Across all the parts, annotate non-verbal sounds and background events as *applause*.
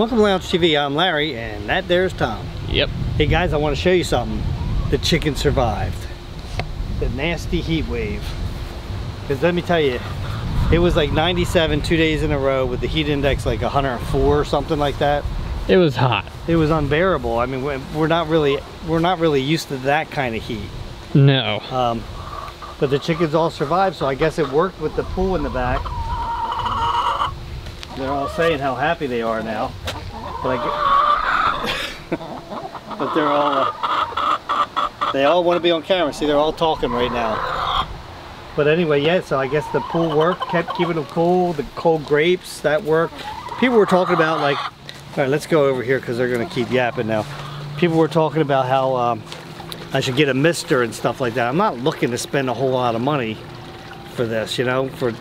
Welcome to Lounge TV. I'm Larry, and that there's Tom. Yep. Hey guys, I want to show you something. The chicken survived the nasty heat wave. Because let me tell you, it was like 97 two days in a row with the heat index like 104 or something like that. It was hot. It was unbearable. I mean, we're not really we're not really used to that kind of heat. No. Um, but the chickens all survived, so I guess it worked with the pool in the back. They're all saying how happy they are now. Get, *laughs* but they're all uh, they all want to be on camera. See, they're all talking right now. But anyway, yeah. So I guess the pool worked, kept keeping them cool. The cold grapes that worked. People were talking about like, all right, let's go over here because they're gonna keep yapping now. People were talking about how um, I should get a mister and stuff like that. I'm not looking to spend a whole lot of money for this, you know, for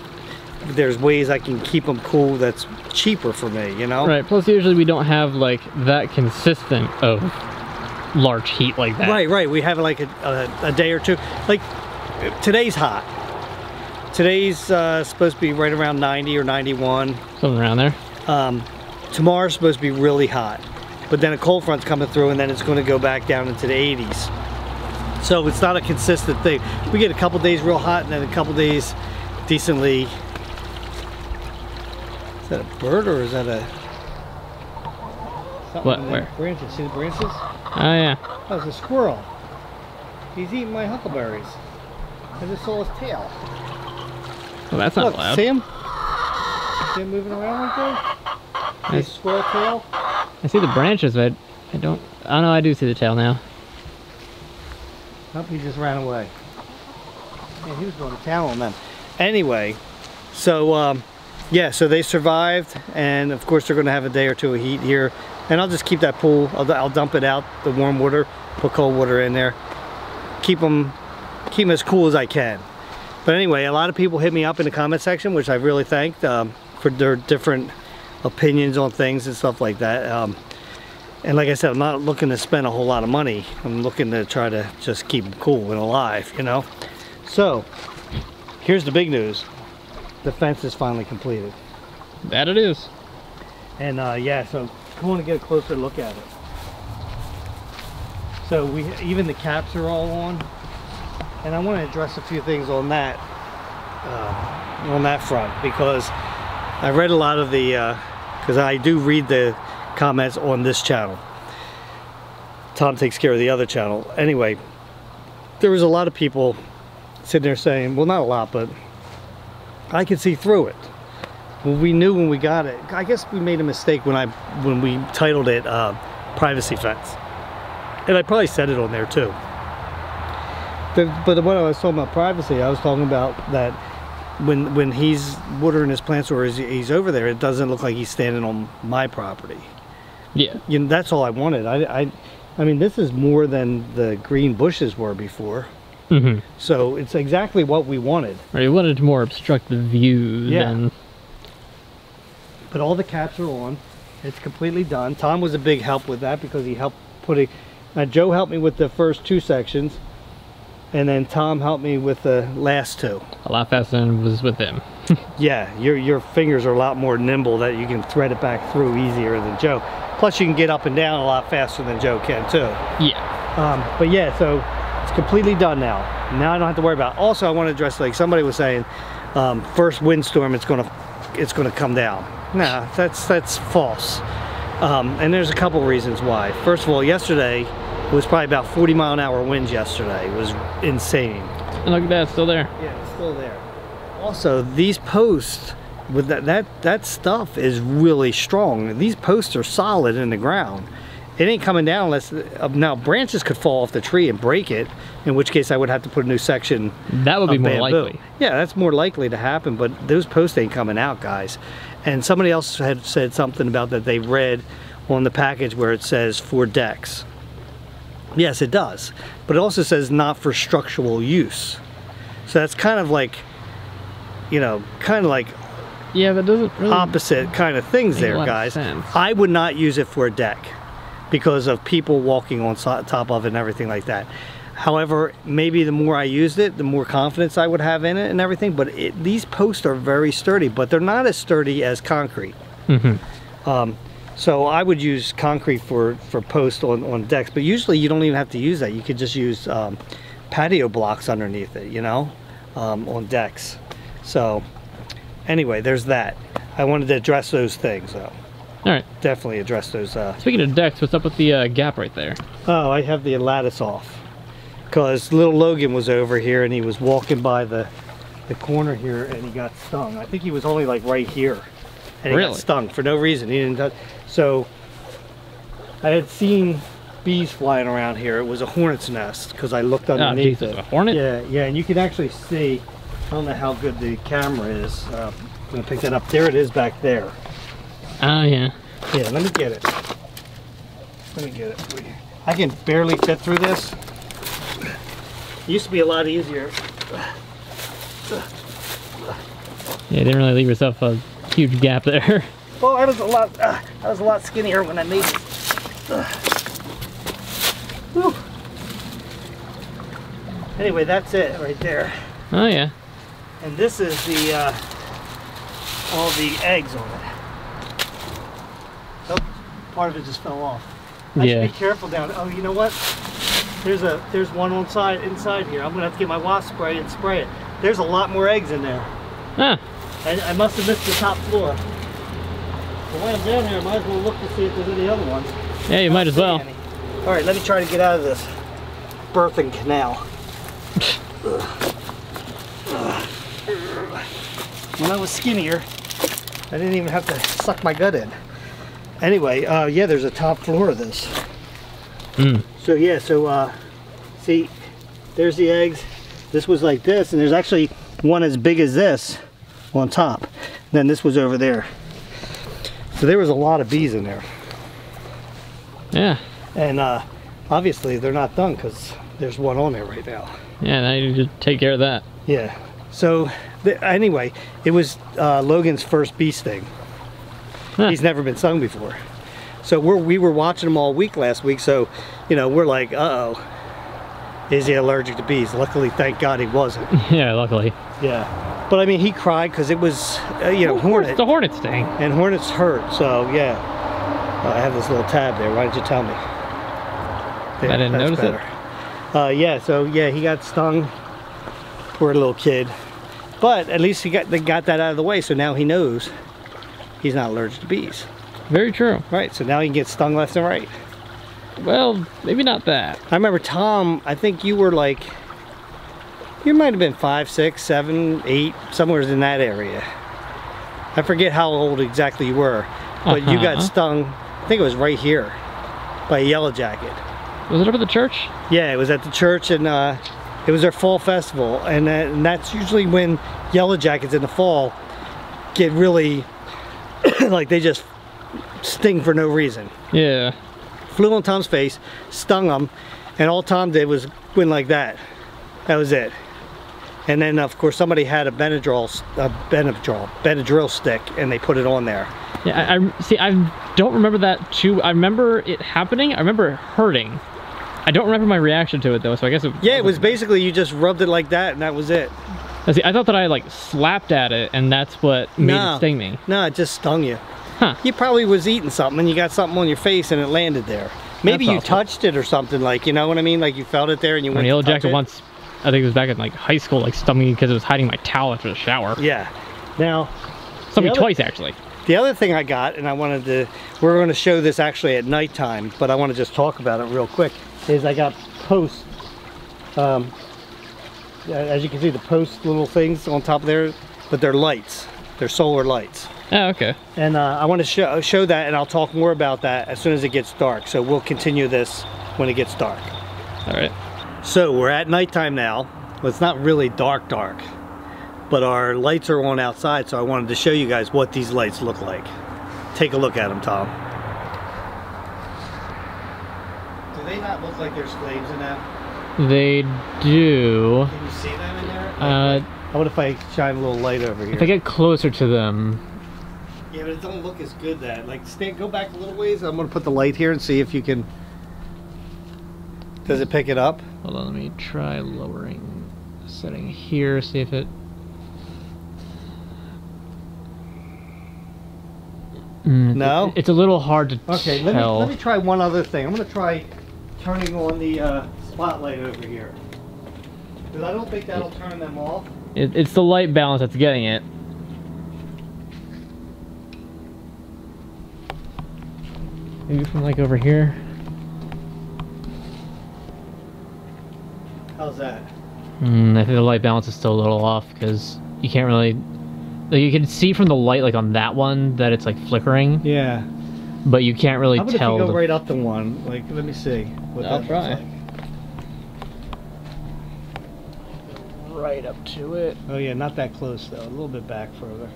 there's ways I can keep them cool that's cheaper for me, you know? Right, plus usually we don't have like that consistent of large heat like that. Right, right. We have like a, a, a day or two. Like today's hot. Today's uh, supposed to be right around 90 or 91. Something around there. Um, tomorrow's supposed to be really hot. But then a cold front's coming through and then it's going to go back down into the 80s. So it's not a consistent thing. We get a couple days real hot and then a couple days decently is that a bird or is that a... What, where? Branches, see the branches? Oh yeah. That was a squirrel. He's eating my huckleberries. I just saw his tail. Well, that's not Look, loud. see him? See him moving around like that? His squirrel tail? I see the branches, but I don't... Oh no, I do see the tail now. Nope, he just ran away. Yeah, he was going to town on them. Anyway, so um, yeah, so they survived, and of course they're going to have a day or two of heat here. And I'll just keep that pool. I'll, I'll dump it out, the warm water, put cold water in there. Keep them, keep them as cool as I can. But anyway, a lot of people hit me up in the comment section, which I really thanked um, for their different opinions on things and stuff like that. Um, and like I said, I'm not looking to spend a whole lot of money. I'm looking to try to just keep them cool and alive, you know? So, here's the big news. The fence is finally completed. That it is. And uh, yeah, so I want to get a closer look at it. So we even the caps are all on, and I want to address a few things on that uh, on that front because I read a lot of the because I do read the comments on this channel. Tom takes care of the other channel. Anyway, there was a lot of people sitting there saying, well, not a lot, but I could see through it. Well, we knew when we got it. I guess we made a mistake when I when we titled it uh, "Privacy Fence," and I probably said it on there too. But, but when I was talking about privacy, I was talking about that when when he's watering his plants or he's, he's over there, it doesn't look like he's standing on my property. Yeah. You know, that's all I wanted. I, I, I mean, this is more than the green bushes were before. Mm-hmm. So it's exactly what we wanted. Right, we wanted more obstructive views Yeah. and But all the caps are on. It's completely done. Tom was a big help with that because he helped putting. Uh, Joe helped me with the first two sections, and then Tom helped me with the last two. a lot faster than it was with him. *laughs* Yeah, your your fingers are a lot more nimble that you can thread it back through easier than Joe. Plus, you can get up and down a lot faster than Joe can too. Yeah. Um, but yeah, so completely done now. Now I don't have to worry about. It. Also, I want to address like somebody was saying, um, first windstorm it's gonna it's gonna come down. Nah, that's that's false. Um, and there's a couple reasons why. First of all, yesterday was probably about 40 mile an hour winds yesterday. It was insane. And look at that, it's still there. Yeah, it's still there. Also, these posts with that that that stuff is really strong. These posts are solid in the ground. It ain't coming down unless uh, now branches could fall off the tree and break it, in which case I would have to put a new section. That would be more bamboo. likely. Yeah, that's more likely to happen. But those posts ain't coming out, guys. And somebody else had said something about that they read on the package where it says for decks. Yes, it does. But it also says not for structural use. So that's kind of like, you know, kind of like Yeah, that doesn't really opposite kind of things there, guys. sense. I would not use it for a deck because of people walking on top of it and everything like that. However, maybe the more I used it, the more confidence I would have in it and everything. But it, these posts are very sturdy, but they're not as sturdy as concrete. Mhm. Um, So I would use concrete for, for posts on, on decks, but usually you don't even have to use that. You could just use um, patio blocks underneath it, you know, um, on decks. So anyway, there's that. I wanted to address those things though. All right. Definitely address those. Uh, Speaking of decks, what's up with the uh, gap right there? oh, I have the lattice off because little Logan was over here and he was walking by the, the corner here and he got stung. I think he was only like right here. And he Really? got stung for no reason. He didn't touch. So I had seen bees flying around here. It was a hornet's nest because I looked underneath Oh, Jesus, it. a hornet? Yeah, yeah, and you can actually see. I don't know how good the camera is. Uh, I'm gonna pick that up. There it is back there. Oh, yeah. Yeah, let me get it. Let me get it. I can barely fit through this. It used to be a lot easier. Yeah, didn't really leave yourself a huge gap there. Well, *laughs* I was a lot. Uh, I was a lot skinnier when I made it. Whew. Anyway, that's it right there. Oh, yeah. And this is the uh, all the eggs on it. Part of it just fell off. I Yeah. should be careful down. Oh, you know what? There's a there's one on side inside here. I'm gonna have to get my wasp spray and spray it. There's a lot more eggs in there. Ah, I, I must have missed the top floor. But when I'm down here, I might as well look to see if there's any other ones. yeah, you might as well. Any. All right, let me try to get out of this birthing canal. when I was skinnier, I didn't even have to suck my gut in. Anyway, uh, yeah, there's a top floor of this. Mm. So yeah, so uh, see, there's the eggs. This was like this, and there's actually one as big as this on top. Then this was over there. So there was a lot of bees in there. Yeah. And uh, obviously they're not done because there's one on there right now. Yeah, now you need to take care of that. Yeah. So anyway, it was uh, Logan's first bee sting. Huh. *laughs* He's never been stung before. So we're, we were watching him all week last week. So, you know, we're like, uh-oh, is he allergic to bees? Luckily, thank God he wasn't. *laughs* Yeah, luckily. Yeah. But I mean, he cried because it was, uh, you know, course, hornet. the hornet sting. And hornets hurt, so yeah. Uh, I have this little tab there. Why didn't you tell me? There, I didn't notice it. Uh, yeah, so yeah, he got stung. Poor little kid. But at least he got they got that out of the way, so now he knows he's not allergic to bees. Very true. Right, so now he can get stung left and right. Well, maybe not that. I remember Tom, I think you were like, you might have been five, six, seven, eight, somewhere in that area. I forget how old exactly you were, but you got Uh-huh. stung, I think it was right here, by a yellow jacket. Was it up at the church? Yeah, it was at the church and uh, it was their fall festival. And, uh, and that's usually when yellow jackets in the fall get really, *coughs* like they just sting for no reason Yeah. flew on Tom's face, stung him, and all Tom did was went like that. That was it. And then of course somebody had a Benadryl, a Benadryl, Benadryl stick, and they put it on there. Yeah, I, I see. I don't remember that too. I remember it happening. I remember it hurting. I don't remember my reaction to it though. So I guess it. Yeah, it was basically you just rubbed it like that, and that was it. I see. I thought that I like slapped at it, and that's what made No. it sting me. No, it just stung you. Huh. You probably was eating something, and you got something on your face, and it landed there. Maybe That's you possible. touched it or something, like you know what I mean? Like you felt it there, and you When went. Yellow to touch Jacket once, I think it was back in like high school, like stung me because it was hiding my towel after the shower. Yeah. Now, Stung me other- twice actually. The other thing I got, and I wanted to, we're going to show this actually at nighttime, but I want to just talk about it real quick, is I got posts. Um, as you can see, the post little things on top there, but they're lights. They're solar lights. Oh, okay. And uh, I want to show, show that, and I'll talk more about that as soon as it gets dark. So we'll continue this when it gets dark. All right. So we're at nighttime now. Well, it's not really dark dark, but our lights are on outside, so I wanted to show you guys what these lights look like. Take a look at them, Tom. Do they not look like there's flames in them? They do. Can you see them in there? Uh, what if I shine a little light over here? if I get closer to them, yeah, but it don't look as good that. Like, stay, go back a little ways. I'm gonna put the light here and see if you can. Does it pick it up? hold on. Let me try lowering the setting here. See if it. Mm, No? It's a little hard to Okay, let me, let me try one other thing. I'm going to try turning on the uh, spotlight over here. Because I don't think that'll turn them off. It, it's the light balance that's getting it. Maybe from like over here. How's that? Mm, I think the light balance is still a little off because you can't really. Like you can see from the light, like on that one, that it's like flickering, Yeah. but you can't really How about if tell. you go the- right up to one? Like, let me see. What I'll that try. like. Right up to it. Oh yeah, not that close though. A little bit back further.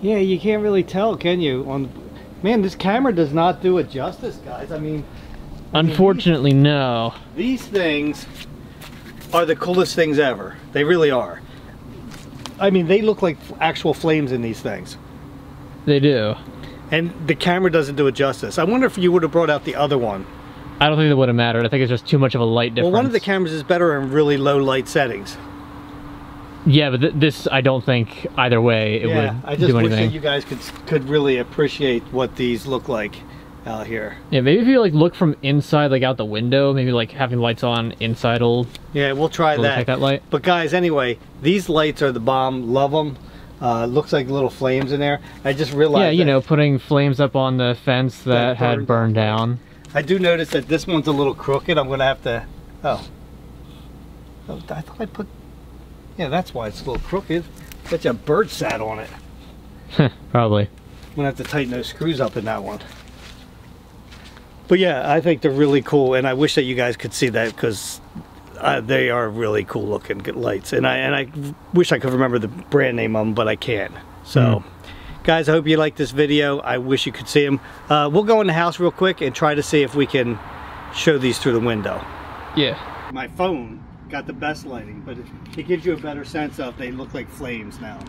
Yeah, you can't really tell, can you? On, man, this camera does not do it justice, guys. I mean, I mean, Unfortunately, no. these things are the coolest things ever. They really are. I mean, they look like actual flames in these things. They do. And the camera doesn't do it justice. I wonder if you would have brought out the other one. I don't think that would have mattered. I think it's just too much of a light difference. Well, one of the cameras is better in really low light settings. Yeah, but th this, I don't think either way it yeah, would I just do wish anything. that you guys could could really appreciate what these look like out here. Yeah, maybe if you like look from inside, like out the window, maybe like having lights on inside will Yeah, we'll try that. that light. But guys, anyway, these lights are the bomb. Love them. Uh, looks like little flames in there. I just realized. Yeah, you know, putting flames up on the fence that, That had burned burned down. I do notice that this one's a little crooked. I'm gonna have to. Oh. Oh, I thought I put. Yeah, that's why it's a little crooked. Such a bird sat on it. *laughs* Probably. I'm gonna have to tighten those screws up in that one. But yeah, I think they're really cool, and I wish that you guys could see that because uh, they are really cool looking lights. And I and I wish I could remember the brand name of them, but I can't. So, guys, I hope you like this video. I wish you could see them. Uh, we'll go in the house real quick and try to see if we can show these through the window. Yeah. My phone got the best lighting, but it, it gives you a better sense of they look like flames now.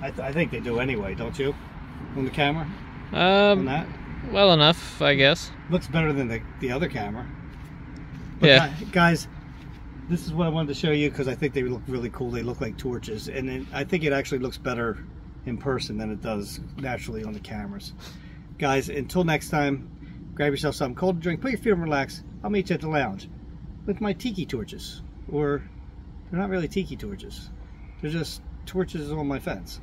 I, th I think they do anyway, don't you? On the camera, on Um, that. well enough, I guess. Looks better than the, the other camera. But Yeah. guys, this is what I wanted to show you because I think they look really cool. They look like torches, and it, I think it actually looks better in person than it does naturally on the cameras. Guys, until next time, grab yourself something cold to drink, put your feet on, relax. I'll meet you at the lounge with my tiki torches, or they're not really tiki torches. They're just torches on my fence.